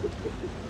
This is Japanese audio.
そう。